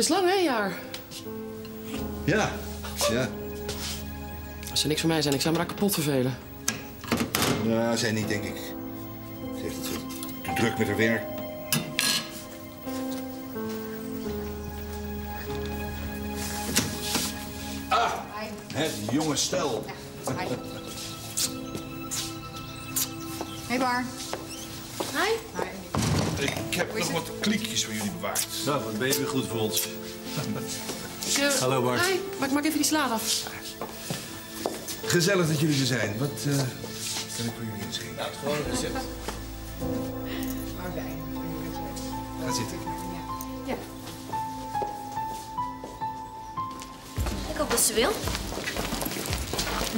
best lang, hè, een jaar. Ja, ja. Als ze niks voor mij zijn, ik zou me daar kapot vervelen. Nou, zij niet, denk ik. Ze heeft het te druk met haar werk. Ah, het jonge stel. Hey Bar. Hi. Ik heb nog wat kliekjes voor jullie bewaard. Nou, wat ben je weer goed voor ons. Hallo, Bart. Hi, maar ik maak even die slaat af. Gezellig dat jullie er zijn. Wat eh, kan ik voor jullie inschenken? Nou, gewoon een recept. Ga zitten. Ja. Ik hoop dat ze wil.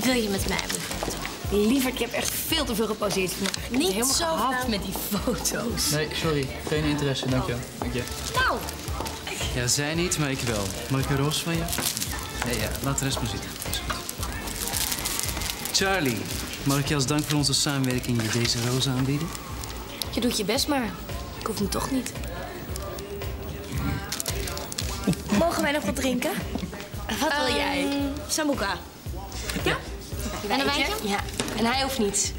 Wil je met mij? Liever, ik heb echt veel te veel geposeerd vandaag. Niet helemaal zo gehaald fel. met die foto's. Nee, sorry. Geen interesse, dankjewel. Dank je. Nou, Ja, zij niet, maar ik wel. Mag ik een roos van je? Nee, ja, laat de rest maar zitten. Is goed. Charlie, mag ik je als dank voor onze samenwerking je deze roos aanbieden? je doet je best maar. Ik hoef hem toch niet. Mogen wij nog wat drinken? Wat wil jij? Sambuca. Ja? En een wijntje? Ja. En hij hoeft niets.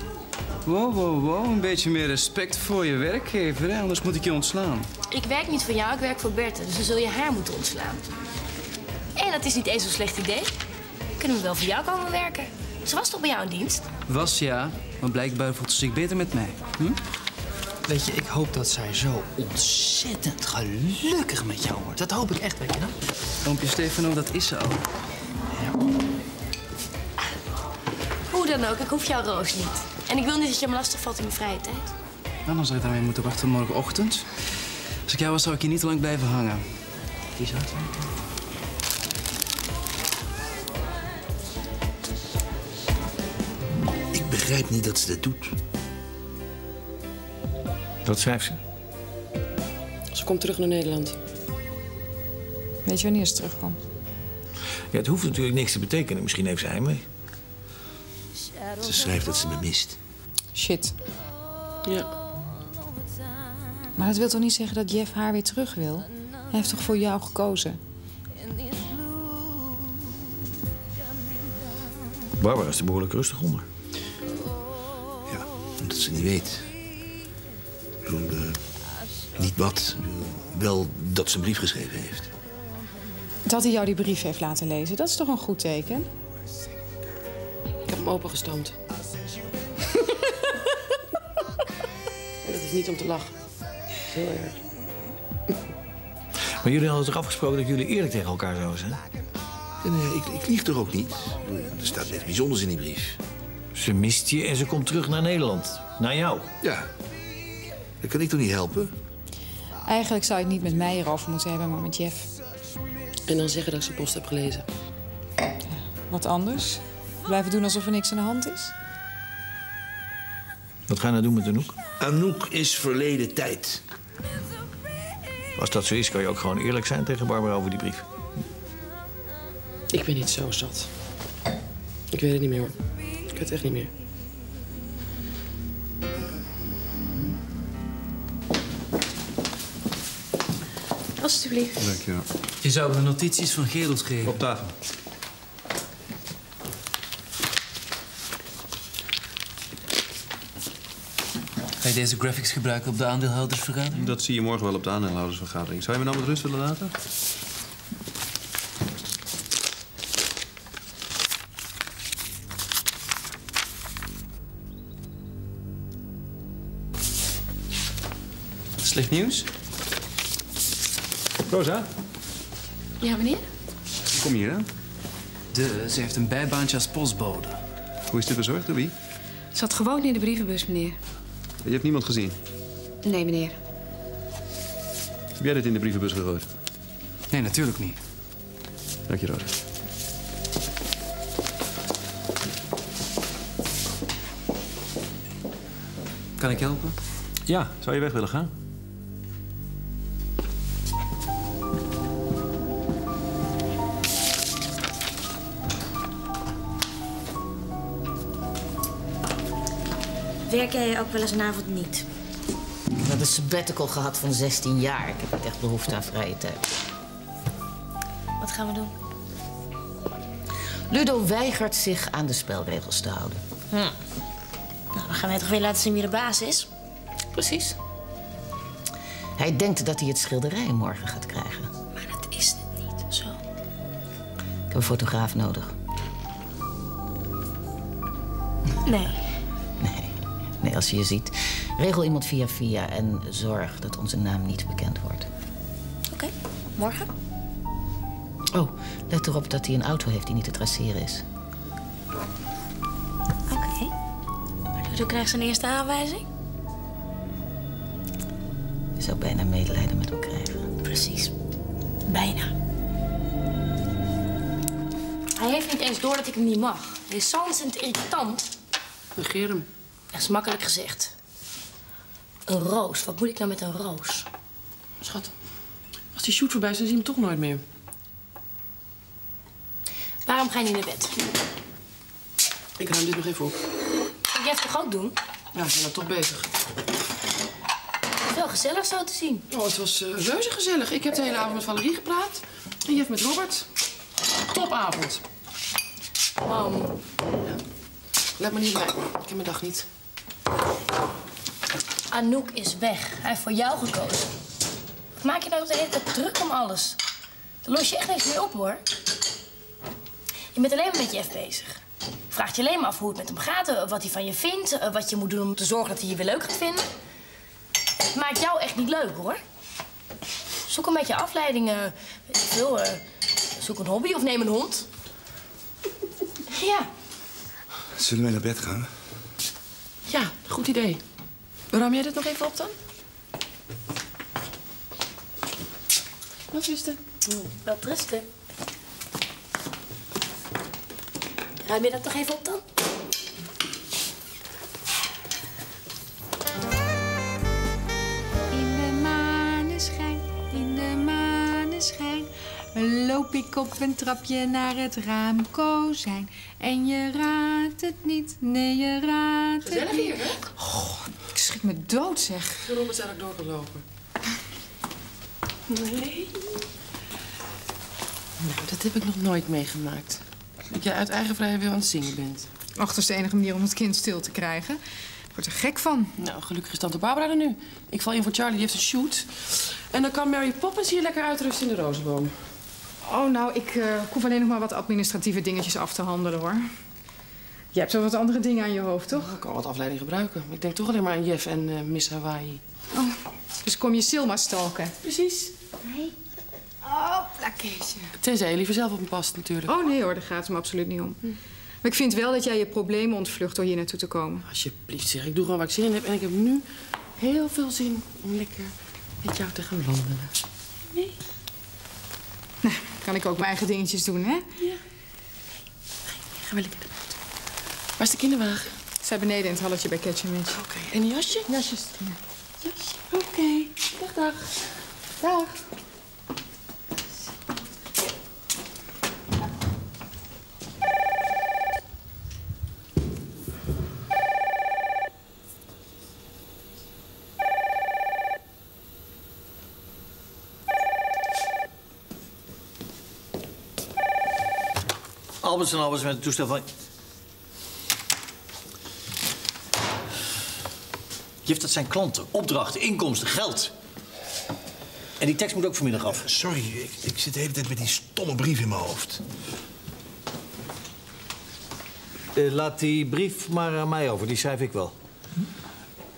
Wow, wow, wow. Een beetje meer respect voor je werkgever, hè? anders moet ik je ontslaan. Ik werk niet voor jou, ik werk voor Berthe. Dus dan zul je haar moeten ontslaan. En dat is niet eens zo'n slecht idee. Kunnen we wel voor jou komen werken? Ze was toch bij jou in dienst? Was ja, maar blijkbaar voelt ze zich beter met mij. Hm? Weet je, ik hoop dat zij zo ontzettend gelukkig met jou wordt. Dat hoop ik echt, weet je? Oompje Stefano, dat is ze al. Hoe dan ook, ik hoef jouw roos niet. En ik wil niet dat je me lastig valt in mijn vrije tijd. Nou, dan zou je daarmee moeten wachten morgenochtend. Als ik jou was, zou ik hier niet te lang blijven hangen. Die zou het zijn. Ik begrijp niet dat ze dat doet. Wat schrijft ze? Ze komt terug naar Nederland. Weet je wanneer ze terugkomt? Ja, het hoeft natuurlijk niks te betekenen. Misschien heeft ze hij mee. Ze schrijft dat ze me mist. Shit. Ja. Maar dat wil toch niet zeggen dat Jeff haar weer terug wil? Hij heeft toch voor jou gekozen? Barbara is er behoorlijk rustig onder. Ja, omdat ze niet weet. Ik bedoel, eh, niet wat. Wel dat ze een brief geschreven heeft. Dat hij jou die brief heeft laten lezen, dat is toch een goed teken? Ik heb hem opengestampt. Niet om te lachen. Heel erg. Maar jullie hadden toch afgesproken dat jullie eerlijk tegen elkaar zouden zijn? Eh, ik, ik lieg toch ook niet? Er staat niks bijzonders in die brief. Ze mist je en ze komt terug naar Nederland. Naar jou. Ja. Dat kan ik toch niet helpen? Eigenlijk zou je het niet met mij hierover moeten hebben, maar met Jeff. En dan zeggen dat ik zijn post heb gelezen. Wat anders? Blijven doen alsof er niks aan de hand is? Wat ga je nou doen met Anouk? Anouk is verleden tijd. Als dat zo is, kan je ook gewoon eerlijk zijn tegen Barbara over die brief. Ik ben niet zo zat. Ik weet het niet meer hoor. Ik weet het echt niet meer. alsjeblieft. Dankjewel. Je zou de notities van Gerald geven. Op tafel. Ga je deze graphics gebruiken op de aandeelhoudersvergadering? Dat zie je morgen wel op de aandeelhoudersvergadering. Zou je me nou met rust willen laten? Slecht nieuws? Rosa, Ja, meneer? kom hier, hè? De, ze heeft een bijbaantje als postbode. Hoe is dit bezorgd? Door wie? Zat gewoon in de brievenbus, meneer. Je hebt niemand gezien. Nee, meneer. Heb jij dit in de brievenbus gegooid? Nee, natuurlijk niet. Dank je, Rosa. Kan ik helpen? Ja, zou je weg willen gaan? Werk jij ook wel eens een avond niet? Ik heb een sabbatical gehad van 16 jaar. Ik heb niet echt behoefte aan vrije tijd. Wat gaan we doen? Ludo weigert zich aan de spelregels te houden. Hm. Nou, dan gaan wij toch weer laten zien wie de baas is? Precies. Hij denkt dat hij het schilderij morgen gaat krijgen. Maar dat is het niet zo. Ik heb een fotograaf nodig. Nee. Nee, als je je ziet, regel iemand via via en zorg dat onze naam niet bekend wordt. Oké, morgen? Oh, let erop dat hij een auto heeft die niet te traceren is. Oké. Maar Ludo krijgt zijn eerste aanwijzing? Je zou bijna medelijden met hem krijgen. Precies. Bijna. Hij heeft niet eens door dat ik hem niet mag. Hij is zo ontzettend irritant. Negeer hem. Dat is makkelijk gezegd. Een roos. Wat moet ik nou met een roos? Schat, als die shoot voorbij is, dan zie je hem toch nooit meer. Waarom ga je niet naar bed? Ik ruim dit nog even op. Moet jij het toch ook doen? Ja, ik ben dan toch bezig. Wel gezellig zo te zien. Oh, het was uh, reuze gezellig. Ik heb de hele avond met Valerie gepraat. En Jeff met Robert. Topavond. Mam. Let me niet bij. Ik heb mijn dag niet. Anouk is weg. Hij heeft voor jou gekozen. Maak je nou de hele tijd druk om alles? Dan los je echt niks meer op, hoor. Je bent alleen maar met Jeff bezig. Vraagt je alleen maar af hoe het met hem gaat, eh, wat hij van je vindt, eh, wat je moet doen om te zorgen dat hij je weer leuk gaat vinden. Het maakt jou echt niet leuk, hoor. Zoek een beetje afleidingen. Eh, zoek een hobby of neem een hond. Ja, Zullen wij naar bed gaan? Ja, goed idee. Ruim jij dit nog even op dan? Wat is het? wel rusten. Ruim je dat toch even op dan? In de maneschijn, in de maneschijn. Loop ik op een trapje naar het raamkozijn. En je raadt het niet, nee je raadt het Gezellig niet. hier, hè? Ik schrik me dood, zeg. De Robert zou ik door kan lopen. Nee. Nou, dat heb ik nog nooit meegemaakt. Dat jij uit eigen vrije wil aan het zingen bent. Ach, dat is de enige manier om het kind stil te krijgen. Ik word er gek van. Nou, gelukkig is tante Barbara er nu. Ik val in voor Charlie, die heeft een shoot. En dan kan Mary Poppins hier lekker uitrusten in de rozenboom. Oh, nou, ik, eh, ik hoef alleen nog maar wat administratieve dingetjes af te handelen, hoor. Je hebt zo wat andere dingen aan je hoofd, toch? Ik kan wat afleiding gebruiken. Ik denk toch alleen maar aan Jeff en eh, Miss Hawaii. Oh, dus kom je Silma stalken? Precies. Nee. Oh, plakkeesje. Tenzij je liever zelf op me past, natuurlijk. Oh nee hoor, daar gaat het me absoluut niet om. Maar ik vind wel dat jij je problemen ontvlucht door hier naartoe te komen. Alsjeblieft zeg, ik doe gewoon waar ik zin in heb. En ik heb nu heel veel zin om lekker met jou te gaan wandelen. Nee? Nou, kan ik ook mijn eigen dingetjes doen, hè? Ja. Gaan we lekker naar buiten. Waar is de kinderwagen? Zij beneden in het halletje bij Catch. Oké, en een jasje? Jasjes. Ja. Jasje. Oké. Dag, dag. Dag. Alberts en met het toestel van... Jef, dat zijn klanten, opdrachten, inkomsten, geld. En die tekst moet ook vanmiddag af. Sorry, ik, ik zit de hele tijd met die stomme brief in mijn hoofd. Eh, laat die brief maar aan mij over, die schrijf ik wel.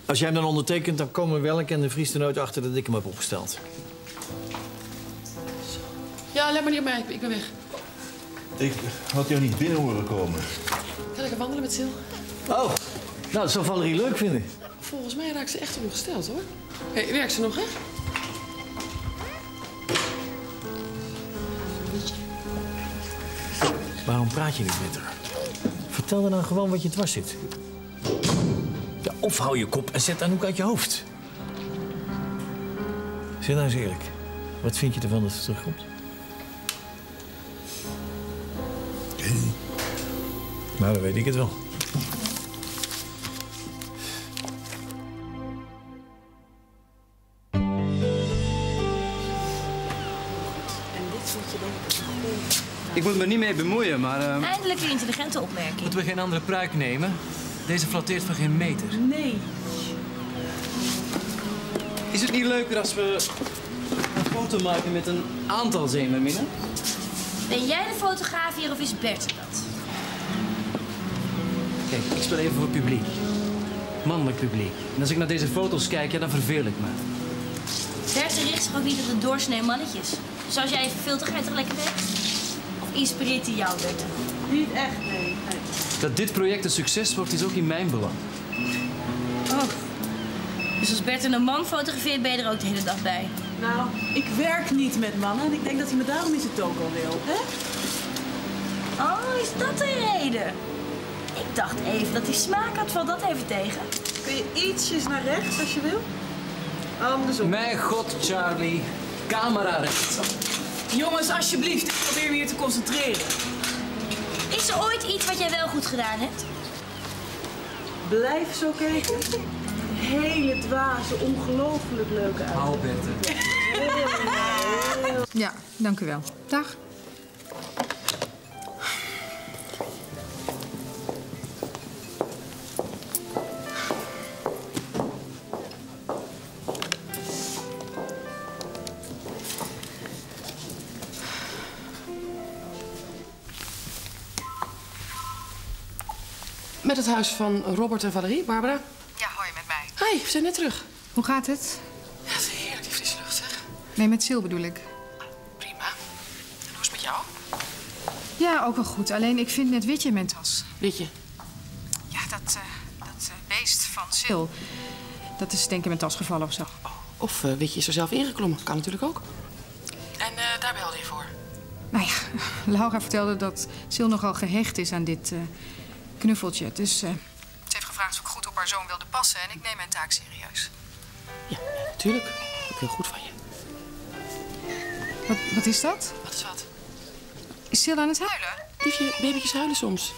Als jij hem dan ondertekent, dan komen Welk en de Vries er nooit achter dat ik hem heb opgesteld. Ja, let maar niet op mij. Ik ben weg. Ik had jou niet binnen horen komen. Ga lekker wandelen met Sil. Oh, nou, dat zal Valerie leuk vinden. Volgens mij raakt ze echt ongesteld, hoor. Hé, hey, werkt ze nog, hè? Waarom praat je niet met haar? Vertel haar dan gewoon wat je dwars zit. Ja, of hou je kop en zet Anouk uit je hoofd. Zeg nou eens eerlijk. Wat vind je ervan dat ze terugkomt? weet. Maar dan weet ik het wel. Ik moet me niet mee bemoeien, maar... Ehm, Eindelijk een intelligente opmerking. Moeten we geen andere pruik nemen? Deze flatteert van geen meter. Nee. Is het niet leuker als we een foto maken met een aantal zeemerminnen? Ben jij de fotograaf hier of is Bert dat? Kijk, ik speel even voor publiek. Mannelijk publiek. En als ik naar deze foto's kijk, ja, dan verveel ik me. Bert richt zich ook niet op de doorsnee mannetjes. Zoals jij even filter, ga je toch lekker weg? Of inspireert hij jou, Bert? Niet echt, nee. Dat dit project een succes wordt, is ook in mijn belang. Oh. Dus als Bert een man fotografeert, ben je er ook de hele dag bij? Nou, ik werk niet met mannen en ik denk dat hij me daarom niet zijn toko wil. Hè? Oh, is dat de reden? Ik dacht even dat hij smaak had, valt dat even tegen. Kun je ietsjes naar rechts als je wil? Andersom. Mijn god, Charlie. Camera recht. Jongens, alsjeblieft, ik probeer me hier te concentreren. Is er ooit iets wat jij wel goed gedaan hebt? Blijf zo kijken. Hele dwaze, ongelooflijk leuke uit. Hou Bette. Ja, dank u wel. Dag. Met het huis van Robert en Valerie, Barbara. Hi, we zijn net terug. Hoe gaat het? Ja, het is heerlijk, die frisse lucht, zeg. Nee, met Sil bedoel ik. Prima. En hoe is het met jou? Ja, ook wel goed. Alleen ik vind net witje in mijn tas. Witje? Ja, dat, eh, dat eh, beest van Sil. Dat is denk ik in mijn tas gevallen of zo. Of uh, Witje is er zelf ingeklommen. Kan natuurlijk ook. En eh, daar belde je voor. Nou ja, Laura vertelde dat Sil nogal gehecht is aan dit eh, knuffeltje. Dus eh, ze heeft gevraagd haar zoon wilde passen. En ik neem mijn taak serieus. Ja, natuurlijk. Ik heel goed van je. Wat, wat is dat? Wat is wat? Is Sil aan het huilen? Liefje, babytjes huilen soms.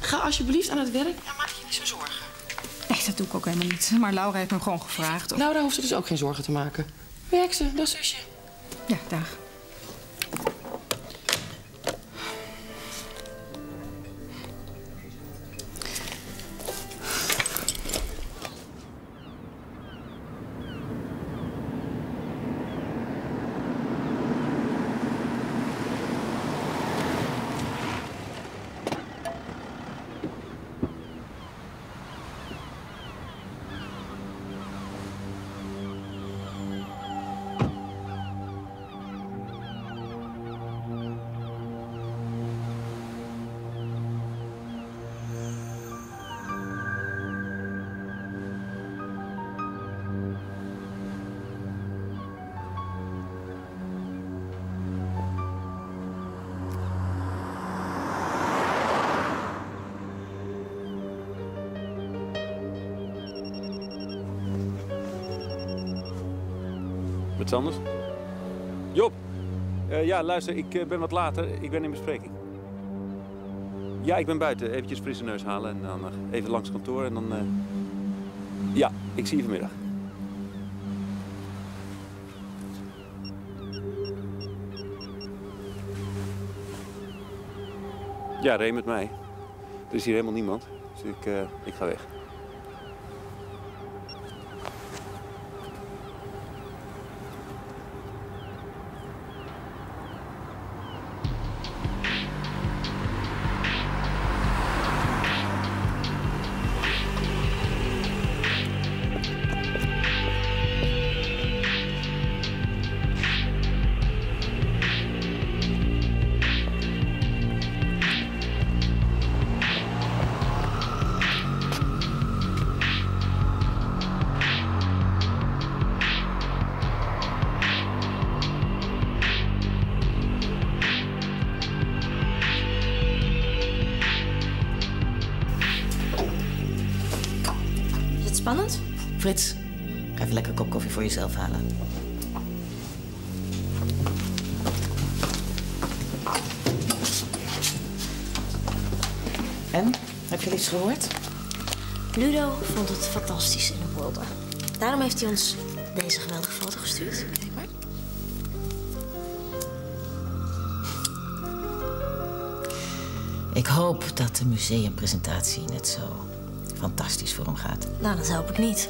Ga alsjeblieft aan het werk en maak je niet zo zorgen. Nee, dat doe ik ook helemaal niet. Maar Laura heeft me gewoon gevraagd. Of... Laura hoeft er dus ook geen zorgen te maken. Werk ze, dat is zusje. Ja, dag. Met Sanders? Job! Eh, ja, luister, ik eh, ben wat later. Ik ben in bespreking. Ja, ik ben buiten. Eventjes frisse neus halen en dan eh, even langs kantoor en dan... Ja, ik zie je vanmiddag. Ja, rij met mij. Er is hier helemaal niemand, dus ik, ik ga weg. Het spannend? Frits, ga even lekker een kop koffie voor jezelf halen. En? Heb je iets gehoord? Ludo vond het fantastisch in de polder. Daarom heeft hij ons deze geweldige foto gestuurd. Kijk maar. Ik hoop dat de museumpresentatie net zo fantastisch voor hem gaat. Nou, dat hoop ik niet.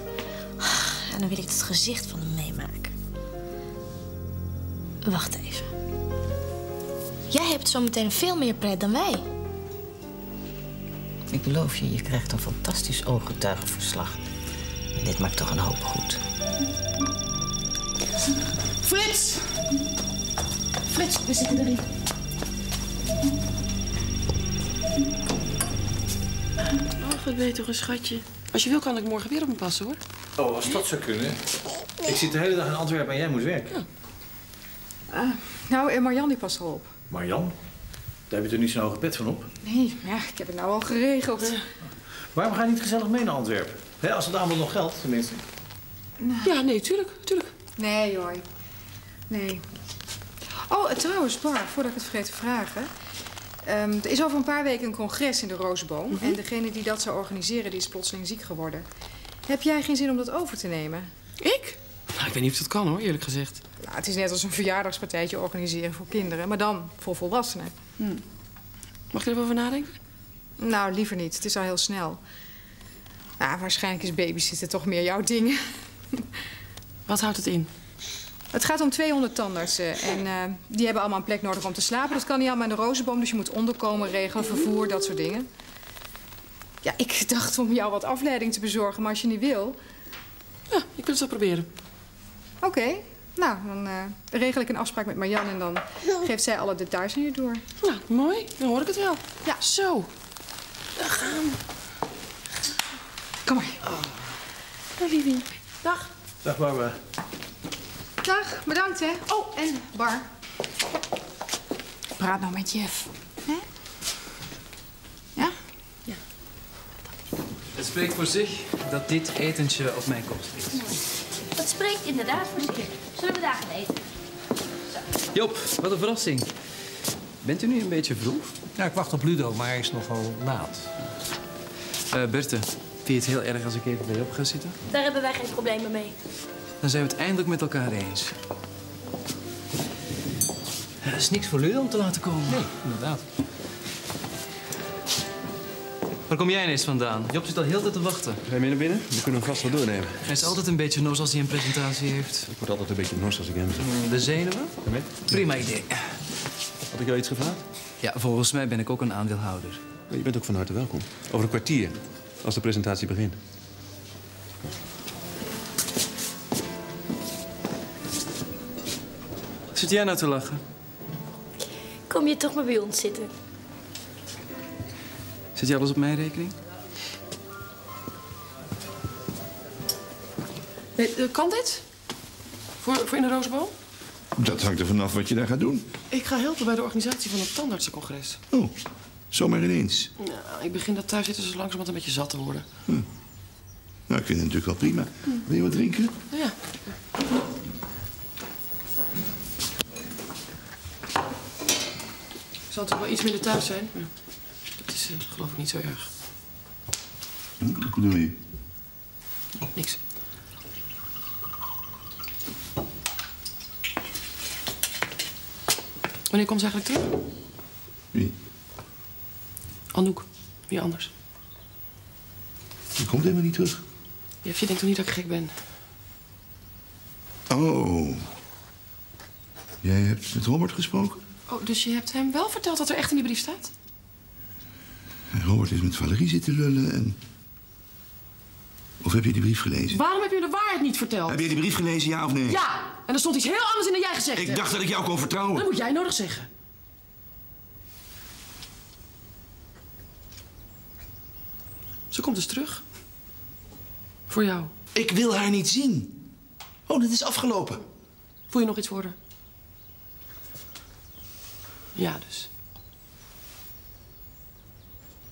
En dan wil ik het gezicht van hem meemaken. Wacht even. Jij hebt zometeen veel meer pret dan wij. Ik beloof je, je krijgt een fantastisch ooggetuigenverslag. En dit maakt toch een hoop goed. Frits! Frits, we zitten erin. Wat ben je toch een schatje. Als je wil kan ik morgen weer op me passen, hoor. Oh, als dat zou kunnen. Ik zit de hele dag in Antwerpen en jij moet werken. Ah, nou, en Marjan die past erop. Marjan, daar heb je er niet zo'n hoge pet van op. Nee, ja, ik heb het nou al geregeld. Waarom ga je niet gezellig mee naar Antwerpen? Hè, als het allemaal nog geldt, tenminste. Ja, nee, tuurlijk, tuurlijk. Nee, hoor. Nee. Oh, eh, trouwens, Bar, voordat ik het vergeet te vragen. Ehm, er is over een paar weken een congres in de Rozenboom. En degene die dat zou organiseren, die is plotseling ziek geworden. Heb jij geen zin om dat over te nemen? Ik? Nou, ik weet niet of dat kan, hoor, eerlijk gezegd. Nou, het is net als een verjaardagspartijtje organiseren voor kinderen, maar dan voor volwassenen. Hm. Mag je er wel over nadenken? Nou, liever niet. Het is al heel snel. Nou, waarschijnlijk is babysitten toch meer jouw ding. Wat houdt het in? Het gaat om 200 tandartsen. En eh, die hebben allemaal een plek nodig om te slapen. Dat kan niet allemaal in de rozenboom. Dus je moet onderkomen, regelen, vervoer, dat soort dingen. Ja, ik dacht om jou wat afleiding te bezorgen. Maar als je niet wil... Ja, ik wil het zo proberen. Oké. Nou, dan eh, regel ik een afspraak met Marjan. En dan geeft zij alle details aan je door. Nou, mooi. Dan hoor ik het wel. Ja. Zo. Dan gaan we. Kom maar. Dag, lievie. Dag. Dag Barbara. Dag, bedankt hè. Oh, en Bar. Praat nou met Jeff. Hè? Ja? Het spreekt voor zich dat dit etentje op mijn kost is. Dat spreekt inderdaad voor zich. Zullen we daar gaan eten? Job, wat een verrassing. Bent u nu een beetje vroeg? Ja, ik wacht op Ludo, maar hij is nogal laat. Eh Berthe, vind je het heel erg als ik even bij Job ga zitten? Daar hebben wij geen problemen mee. Dan zijn we het eindelijk met elkaar eens. Er is niks voor Ludo om te laten komen. Nee, inderdaad. Waar kom jij ineens vandaan? Job zit al heel de tijd te wachten. Ga je mee naar binnen? We kunnen hem vast wel doornemen. Hij is altijd een beetje nors als hij een presentatie heeft. Ik word altijd een beetje nors als ik hem zie. De zenuwen? Daarmee? Prima idee. Had ik jou iets gevraagd? Ja, volgens mij ben ik ook een aandeelhouder. Je bent ook van harte welkom. Over een kwartier, als de presentatie begint. Zit jij nou te lachen? Kom je toch maar bij ons zitten? Zit jij alles op mijn rekening? Nee, eh, kan dit? Voor, voor in de Rozenboom? Dat hangt er vanaf wat je daar gaat doen. Ik ga helpen bij de organisatie van het tandartsencongres. Oh, zomaar ineens. Nou, ik begin dat thuis zitten zo langzamerhand een beetje zat te worden. Nou, ik vind het natuurlijk wel prima. Wil je wat drinken? Ja. Zal toch wel iets minder thuis zijn? Maar dat is eh, geloof ik niet zo erg. Hm, Wat bedoel je? Niks. Wanneer komt ze eigenlijk terug? Wie? Anouk. Wie anders? Die komt helemaal niet terug. Jeff, je denkt toch niet dat ik gek ben? Oh. Jij hebt met Robert gesproken? Oh, dus je hebt hem wel verteld wat er echt in die brief staat? Robert is met Valerie zitten lullen en... Of heb je die brief gelezen? Waarom heb je de waarheid niet verteld? Heb je die brief gelezen, ja of nee? Ja, en er stond iets heel anders in dan jij gezegd Ik hebt. dacht dat ik jou kon vertrouwen. Dat moet jij nodig zeggen. Ze komt dus terug. Voor jou. Ik wil haar niet zien. Oh, dat is afgelopen. Voel je nog iets voor haar? Ja, dus.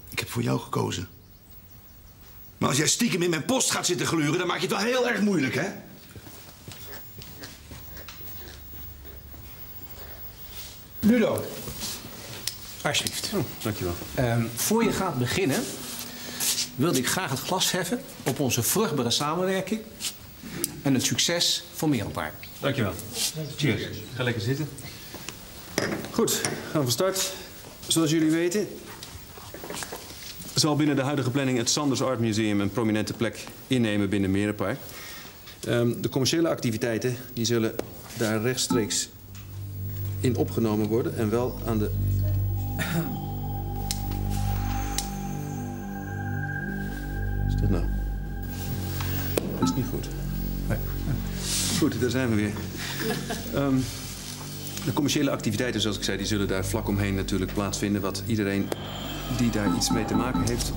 Ik heb voor jou gekozen. Maar als jij stiekem in mijn post gaat zitten gluren, dan maak je het wel heel erg moeilijk, hè? Ludo. Alsjeblieft. Oh, dankjewel. Ehm, voor je gaat beginnen, wilde ik graag het glas heffen op onze vruchtbare samenwerking en het succes van Merelpaar. Dankjewel. Cheers. Ga lekker zitten. Goed, gaan we van start. Zoals jullie weten zal binnen de huidige planning het Sanders Art Museum een prominente plek innemen binnen Merenpark. Ehm, de commerciële activiteiten die zullen daar rechtstreeks in opgenomen worden en wel aan de. Wat is dat nou? Dat is niet goed. Goed, daar zijn we weer. Ehm, de commerciële activiteiten, zoals ik zei, die zullen daar vlak omheen natuurlijk plaatsvinden. Wat iedereen die daar iets mee te maken heeft.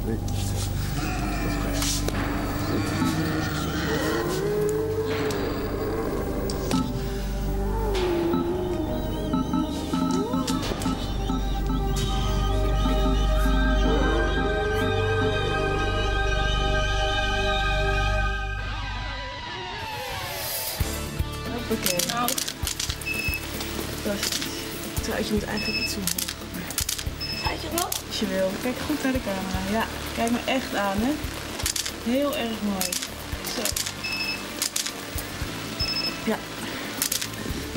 Hoppakee. Fantastisch. Truitje moet eigenlijk iets omhoog. Truitje wel? Als je wil. Kijk goed naar de camera. Ja, kijk me echt aan, hè. Heel erg mooi. Zo. Ja.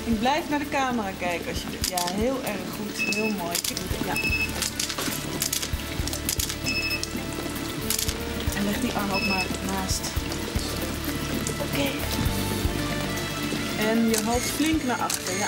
En blijf naar de camera kijken als je... Ja, heel erg goed. Heel mooi. Ja. En leg die arm ook maar naast. Oké. En je hoofd flink naar achter, ja.